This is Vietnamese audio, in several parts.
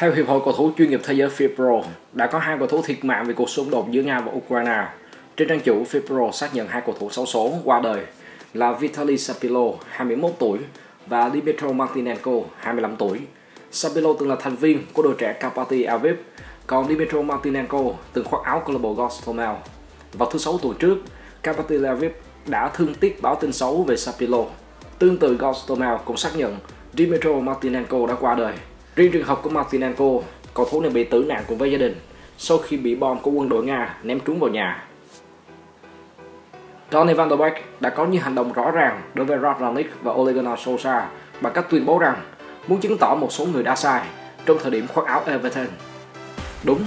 Theo Hiệp hội Cầu thủ chuyên nghiệp thế giới FIPRO, đã có hai cầu thủ thiệt mạng vì cuộc xung đột giữa Nga và Ukraine. Trên trang chủ FIPRO xác nhận hai cầu thủ xấu số qua đời là Vitaly Sapilo, 21 tuổi, và Dmitro Martinenko, 25 tuổi. Sapilo từng là thành viên của đội trẻ Karpaty Aviv, còn Dmitro Martinenko từng khoác áo câu lạc bộ Gostomel. Vào thứ sáu tuần trước, Karpaty Aviv đã thương tiếc báo tin xấu về Sapilo. Tương tự Gostomel cũng xác nhận Dmitro Martinenko đã qua đời Riêng trường hợp của Martinenko, cầu thủ này bị tử nạn cùng với gia đình sau khi bị bom của quân đội Nga ném trúng vào nhà. Donny van der Beek đã có những hành động rõ ràng đối với Radonic và Ole Gunnar Solskjaer bằng cách tuyên bố rằng muốn chứng tỏ một số người đã sai trong thời điểm khoác áo Everton. Đúng,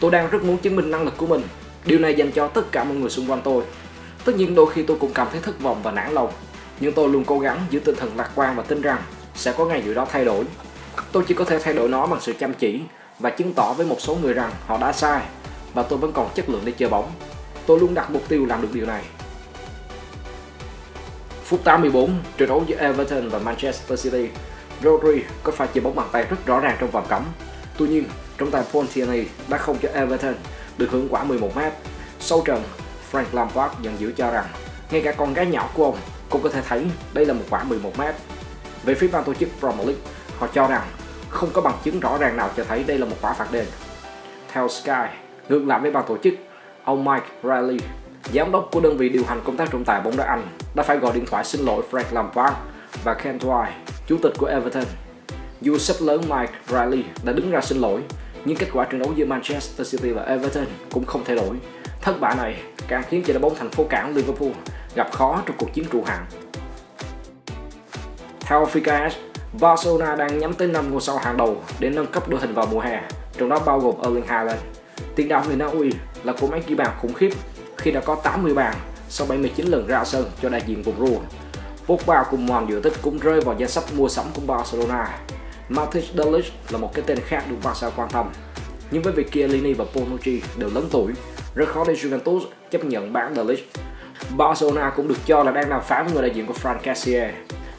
tôi đang rất muốn chứng minh năng lực của mình. Điều này dành cho tất cả mọi người xung quanh tôi. Tất nhiên đôi khi tôi cũng cảm thấy thất vọng và nản lòng, nhưng tôi luôn cố gắng giữ tinh thần lạc quan và tin rằng sẽ có ngày gì đó thay đổi Tôi chỉ có thể thay đổi nó bằng sự chăm chỉ và chứng tỏ với một số người rằng họ đã sai và tôi vẫn còn chất lượng để chơi bóng. Tôi luôn đặt mục tiêu làm được điều này. Phút 84, trận đấu giữa Everton và Manchester City, Rodri có pha chơi bóng bằng tay rất rõ ràng trong vòng cấm. Tuy nhiên, trọng tài Paul Tierney đã không cho Everton được hưởng quả 11 m Sau trận, Frank Lampard nhận dữ cho rằng ngay cả con gái nhỏ của ông cũng có thể thấy đây là một quả 11 m Về phía ban tổ chức Premier League, họ cho rằng không có bằng chứng rõ ràng nào cho thấy đây là một quả phạt đền. Theo Sky, ngược lại với ban tổ chức, ông Mike Riley, giám đốc của đơn vị điều hành công tác trọng tài bóng đá Anh, đã phải gọi điện thoại xin lỗi Frank Lampard và Ken Dwight, chủ tịch của Everton. Dù sếp lớn Mike Riley đã đứng ra xin lỗi, nhưng kết quả trận đấu giữa Manchester City và Everton cũng không thay đổi. Thất bại này càng khiến cho đội bóng thành phố cảng Liverpool gặp khó trong cuộc chiến trụ hạng. Theo Fikas, Barcelona đang nhắm tới 5 ngôi sao hàng đầu để nâng cấp đội hình vào mùa hè, trong đó bao gồm Erling Haaland. Tiền đạo người Na Uy là cú máy ghi bàn khủng khiếp khi đã có 80 bàn sau 79 lần ra sân cho đại diện vùng Rua. Pogba cùng hoàng dự tích cũng rơi vào danh sách mua sắm của Barcelona. Matic Delic là một cái tên khác được Barca quan tâm. Nhưng với việc Chiellini và Bonucci đều lớn tuổi, rất khó để Juventus chấp nhận bán Delic. Barcelona cũng được cho là đang đàm phán với người đại diện của Frank Cassier.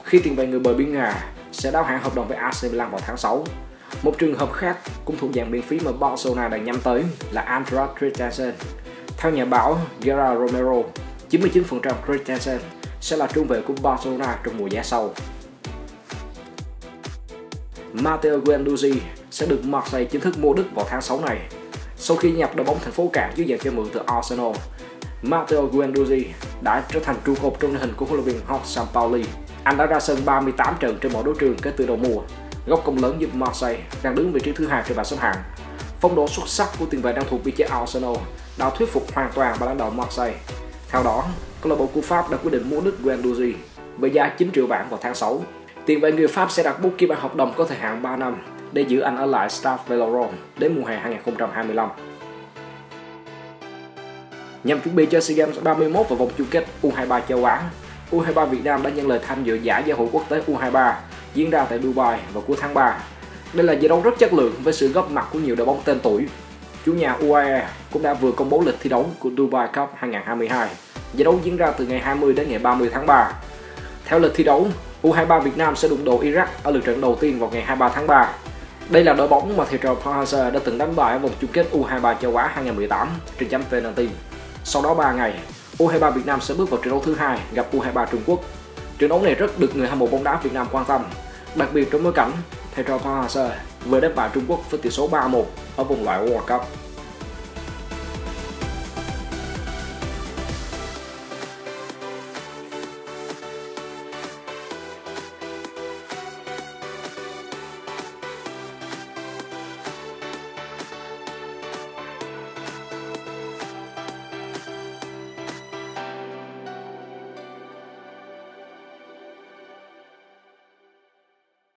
Khi tiền vệ người bờ biên Nga sẽ đáo hạn hợp đồng với AC Milan vào tháng 6. Một trường hợp khác cũng thuộc dạng miễn phí mà Barcelona đang nhắm tới là Andras Christensen. Theo nhà báo Gerard Romero, 99% Christensen sẽ là trung vệ của Barcelona trong mùa giải sau. Matteo Guendouzi sẽ được Marseille chính thức mua Đức vào tháng 6 này. Sau khi nhập đội bóng thành phố cảng dưới dạng cho mượn từ Arsenal, Matteo Guendouzi đã trở thành trụ cột trong đội hình của huấn luyện viên Jorge Sampaoli anh đã ra sân 38 trận trên mọi đấu trường kể từ đầu mùa, góp công lớn giúp Marseille đang đứng vị trí thứ hai trên bảng xếp hạng. Phong độ xuất sắc của tiền vệ đang thuộc vị trí Arsenal đã thuyết phục hoàn toàn ban lãnh đạo Marseille. Theo đó, câu lạc bộ của Pháp đã quyết định mua đứt Guendouzi với giá 9 triệu bảng vào tháng 6. Tiền vệ người Pháp sẽ đặt bút ký bản hợp đồng có thời hạn 3 năm để giữ anh ở lại Stade Vélodrome đến mùa hè 2025. Nhằm chuẩn bị cho SEA Games 31 và vòng chung kết U23 châu Á, U23 Việt Nam đã nhận lời tham dự giải giải hội quốc tế U23 diễn ra tại Dubai vào cuối tháng 3. Đây là giải đấu rất chất lượng với sự góp mặt của nhiều đội bóng tên tuổi. Chủ nhà UAE cũng đã vừa công bố lịch thi đấu của Dubai Cup 2022. Giải đấu diễn ra từ ngày 20 đến ngày 30 tháng 3. Theo lịch thi đấu, U23 Việt Nam sẽ đụng độ Iraq ở lượt trận đầu tiên vào ngày 23 tháng 3. Đây là đội bóng mà thầy trò Park đã từng đánh bại ở vòng chung kết U23 châu Á 2018 trên chấm penalty. Sau đó 3 ngày, U23 Việt Nam sẽ bước vào trận đấu thứ hai gặp U23 Trung Quốc. Trận đấu này rất được người hâm mộ bóng đá Việt Nam quan tâm, đặc biệt trong bối cảnh thầy trò Park Hang-seo vừa đánh bại Trung Quốc với tỷ số 3-1 ở vòng loại World Cup.